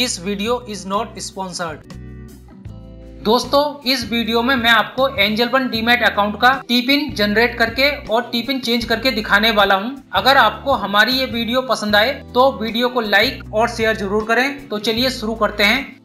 This video is not sponsored. दोस्तों, इस video में मैं आपको एंजल वन डीमेट अकाउंट का टीपिन जनरेट करके और टीपिन चेंज करके दिखाने वाला हूँ। अगर आपको हमारी ये वीडियो पसंद आए तो वीडियो को लाइक और शेयर ज़रूर करें। तो चलिए शुरू करते हैं।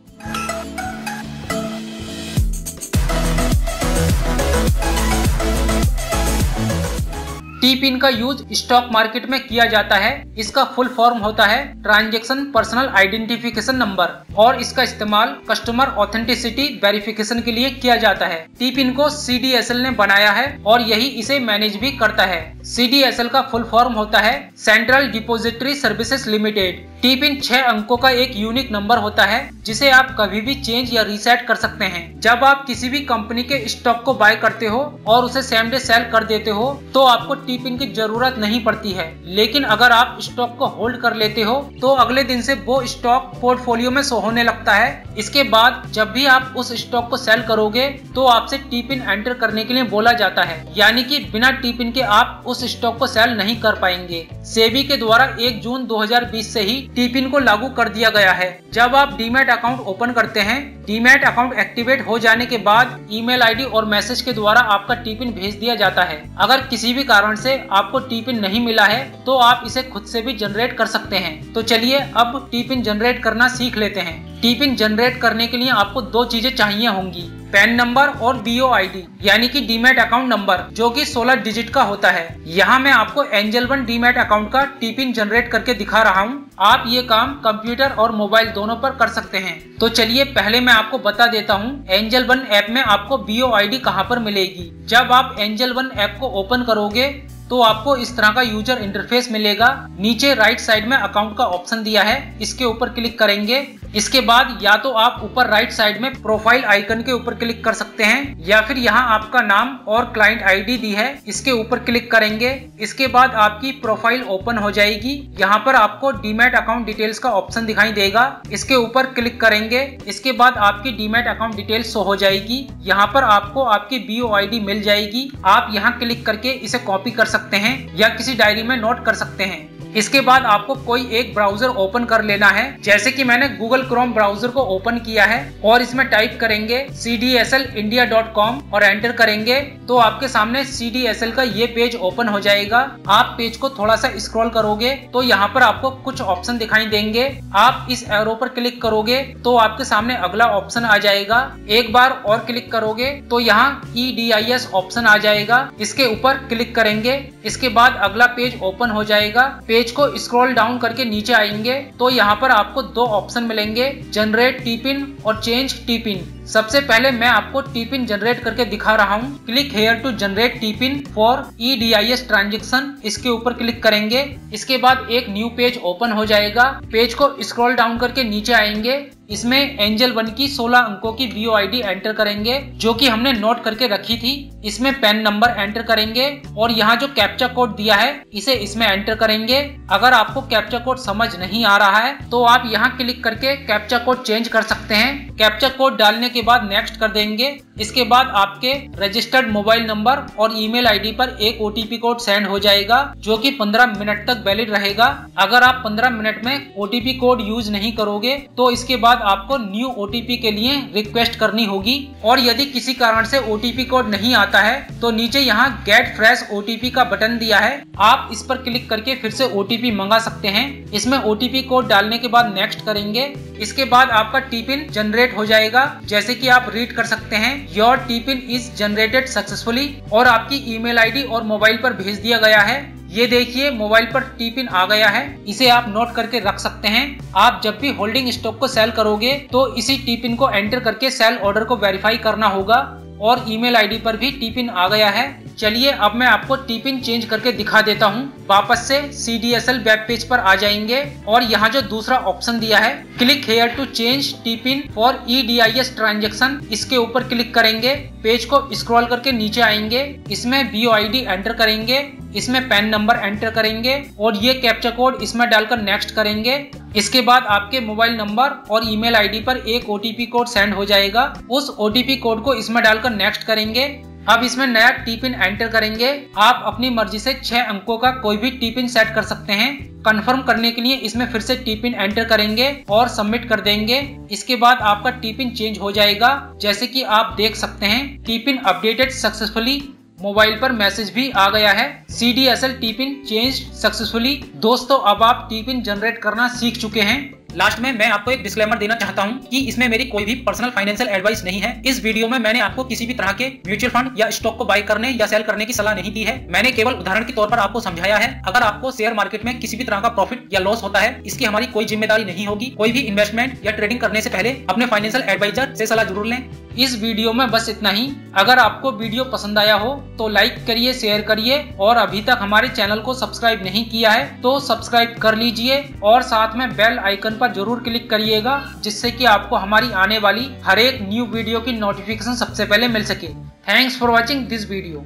टी पिन का यूज़ स्टॉक मार्केट में किया जाता है। इसका फुल फॉर्म होता है ट्रांजेक्शन पर्सनल आइडेंटिफिकेशन नंबर और इसका इस्तेमाल कस्टमर ऑथेंटिसिटी वेरिफिकेशन के लिए किया जाता है। टी पिन को सीडीएसएल ने बनाया है और यही इसे मैनेज भी करता है। CDSL का फुल फॉर्म होता है central depository services limited T PIN छह अंकों का एक यूनिक नंबर होता है, जिसे आप कभी भी चेंज या रीसेट कर सकते हैं। जब आप किसी भी कंपनी के स्टॉक को बाय करते हो और उसे सेम डे सेल कर देते हो तो आपको टी पिन की ज़रूरत नहीं पड़ती है। लेकिन अगर आप स्टॉक को होल्ड कर लेते हो तो अगले दिन से वो स्टॉक पोर्टफोलियो में शो होने लगता है। इसके बाद जब भी आप उस स्टॉक को सेल करोगे तो आपसे टी पिन एंटर करने के लिए बोला जाता है। यानी कि बिना टी पिन के आप उस स्टॉक को सेल नहीं कर पाएँगे। सेबी के द्वारा 1 जून 2020 से ही टी पिन को लागू कर दिया गया है। जब आप डीमेट अकाउंट ओपन करते हैं, डीमेट अकाउंट एक्टिवेट हो जाने के बाद ईमेल आईडी और मैसेज के द्वारा आपका टी पिन भेज दिया जाता है। अगर किसी भी कारण से आपको टी पिन नहीं मिला है तो आप इसे खुद से भी जनरेट कर सकते हैं। तो चलिए अब टी पिन जनरेट करना सीख लेते हैं। टी पिन जनरेट करने के लिए आपको दो चीज़ें चाहिए होंगी। पैन नंबर और बी ओ आई डी यानी कि डीमेट अकाउंट नंबर, जो कि 16 डिजिट का होता है। यहाँ मैं आपको एंजल वन डीमेट अकाउंट का टी पिन जनरेट करके दिखा रहा हूँ। आप ये काम कंप्यूटर और मोबाइल दोनों पर कर सकते हैं। तो चलिए, पहले मैं आपको बता देता हूँ, एंजल वन ऐप में आपको बी ओ आई डी कहाँ पर मिलेगी। जब आप एंजल वन ऐप को ओपन करोगे तो आपको इस तरह का यूज़र इंटरफेस मिलेगा। नीचे राइट साइड में अकाउंट का ऑप्शन दिया है। इसके ऊपर क्लिक करेंगे। इसके बाद या तो आप ऊपर राइट साइड में प्रोफ़ाइल आइकन के ऊपर क्लिक कर सकते हैं, या फिर यहाँ आपका नाम और क्लाइंट आईडी दी है। इसके ऊपर क्लिक करेंगे। इसके बाद आपकी प्रोफ़ाइल ओपन हो जाएगी। यहाँ पर आपको डीमेट अकाउंट डिटेल्स का ऑप्शन दिखाई देगा। इसके ऊपर क्लिक करेंगे। इसके बाद आपकी डीमेट अकाउंट डिटेल्स शो हो जाएगी। यहाँ पर आपको आपकी आई मिल जाएगी। आप यहाँ क्लिक करके इसे कॉपी कर सकते हैं या किसी डायरी में नोट कर सकते हैं। इसके बाद आपको कोई एक ब्राउज़र ओपन कर लेना है। जैसे कि मैंने गूगल क्रोम ब्राउज़र को ओपन किया है और इसमें टाइप करेंगे C D S L India dot com और एंटर करेंगे तो आपके सामने सी डी एस एल का ये पेज ओपन हो जाएगा। आप पेज को थोड़ा सा स्क्रॉल करोगे तो यहाँ पर आपको कुछ ऑप्शन दिखाई देंगे। आप इस एरो पर क्लिक करोगे तो आपके सामने अगला ऑप्शन आ जाएगा। एक बार और क्लिक करोगे तो यहाँ E D I S option आ जाएगा। इसके ऊपर क्लिक करेंगे, इसके बाद अगला पेज ओपन हो जाएगा। पेज पेज को स्क्रॉल डाउन करके नीचे आएँगे तो यहाँ पर आपको दो ऑप्शन मिलेंगे जनरेट टीपिन और चेंज टीपिन सबसे पहले मैं आपको टीपिन जनरेट करके दिखा रहा हूँ। Click here to generate TPIN for E D I S transaction इसके ऊपर क्लिक करेंगे। इसके बाद एक न्यू पेज ओपन हो जाएगा। पेज को स्क्रॉल डाउन करके नीचे आएँगे। इसमें एंजल वन की 16 अंकों की वीओ आईडी एंटर करेंगे, जो कि हमने नोट करके रखी थी। इसमें पेन नंबर एंटर करेंगे और यहाँ जो कैप्चा कोड दिया है, इसे इसमें एंटर करेंगे। अगर आपको कैप्चा कोड समझ नहीं आ रहा है तो आप यहाँ क्लिक करके कैप्चा कोड चेंज कर सकते हैं। कैप्चा कोड डालने के बाद नेक्स्ट कर देंगे। इसके बाद आपके रजिस्टर्ड मोबाइल नंबर और ईमेल आईडी पर एक ओटीपी कोड सेंड हो जाएगा, जो कि 15 मिनट तक वैलिड रहेगा। अगर आप 15 मिनट में ओटीपी कोड यूज़ नहीं करोगे तो इसके बाद आपको न्यू ओटीपी के लिए रिक्वेस्ट करनी होगी। और यदि किसी कारण से ओटीपी कोड नहीं आता है तो नीचे यहाँ गेट फ्रेश ओटीपी का बटन दिया है। आप इस पर क्लिक करके फिर से ओटीपी मंगा सकते हैं। इसमें ओटीपी कोड डालने के बाद नेक्स्ट करेंगे। इसके बाद आपका टीपिन जनरेट हो जाएगा, जैसे कि आप रीड कर सकते हैं। Your TPIN is generated successfully और आपकी ईमेल आईडी और मोबाइल पर भेज दिया गया है। ये देखिए मोबाइल पर टीपिन आ गया है। इसे आप नोट करके रख सकते हैं। आप जब भी होल्डिंग स्टॉक को सेल करोगे तो इसी टीपिन को एंटर करके सेल ऑर्डर को वेरीफाई करना होगा। और ईमेल आईडी पर भी टीपिन आ गया है। चलिए, अब मैं आपको टीपिन चेंज करके दिखा देता हूँ। वापस से C D S L web page पर आ जाएँगे और यहाँ जो दूसरा ऑप्शन दिया है click here to change TPIN for E D I S transaction इसके ऊपर क्लिक करेंगे पेज को स्क्रॉल करके नीचे आएँगे। इसमें B O I D enter करेंगे, इसमें पैन नंबर एंटर करेंगे और ये कैप्चा कोड इसमें डालकर नेक्स्ट करेंगे। इसके बाद आपके मोबाइल नंबर और ईमेल आईडी पर एक ओटीपी कोड सेंड हो जाएगा। उस ओटीपी कोड को इसमें डालकर नेक्स्ट करेंगे। अब इसमें नया टी पिन एंटर करेंगे। आप अपनी मर्ज़ी से छह अंकों का कोई भी टी पिन सेट कर सकते हैं। कंफर्म करने के लिए इसमें फिर से टी पिन एंटर करेंगे और सबमिट कर देंगे। इसके बाद आपका टी पिन चेंज हो जाएगा। जैसे कि आप देख सकते हैं T PIN updated successfully mobile पर मैसेज भी आ गया है। C D S L TPIN change successfully. दोस्तों, अब आप टीपिन जनरेट करना सीख चुके हैं। लास्ट में मैं आपको एक डिस्क्लेमर देना चाहता हूँ कि इसमें मेरी कोई भी पर्सनल फाइनेंशियल एडवाइस नहीं है। इस वीडियो में मैंने आपको किसी भी तरह के म्यूचुअल फंड या स्टॉक को बाय करने या सेल करने की सलाह नहीं दी है। मैंने केवल उदाहरण के तौर पर आपको समझाया है। अगर आपको शेयर मार्केट में किसी भी तरह का प्रॉफिट या लॉस होता है, इसकी हमारी कोई ज़िम्मेदारी नहीं होगी। कोई भी इन्वेस्टमेंट या ट्रेडिंग करने से पहले अपने फाइनेंशियल एडवाइजर से सलाह ज़रूर लें। इस वीडियो में बस इतना ही। अगर आपको वीडियो पसंद आया हो तो लाइक करिए शेयर करिए और अभी तक हमारे चैनल को सब्सक्राइब नहीं किया है तो सब्सक्राइब कर लीजिए और साथ में बेल आइकन पर ज़रूर क्लिक करिएगा, जिससे कि आपको हमारी आने वाली हर एक न्यू वीडियो की नोटिफिकेशन सबसे पहले मिल सके। Thanks for watching this video